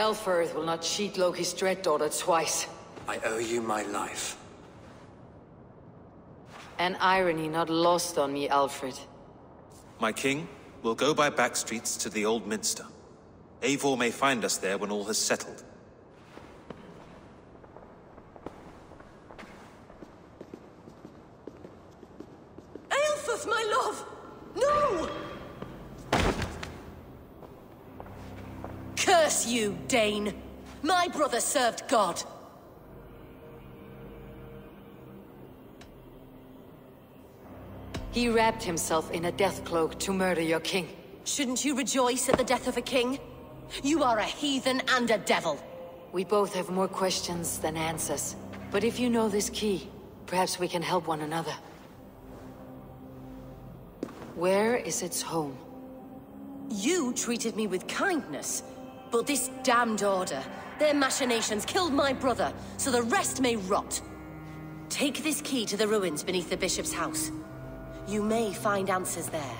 Ealhferth will not cheat Loki's dread daughter twice. I owe you my life. An irony not lost on me, Alfred. My king, we'll go by back streets to the Old Minster. Eivor may find us there when all has settled. Aelfus, my love! No! Curse you, Dane! My brother served God. He wrapped himself in a death cloak to murder your king. Shouldn't you rejoice at the death of a king? You are a heathen and a devil. We both have more questions than answers. But if you know this key, perhaps we can help one another. Where is its home? You treated me with kindness, but this damned order, their machinations killed my brother, so the rest may rot. Take this key to the ruins beneath the bishop's house. You may find answers there.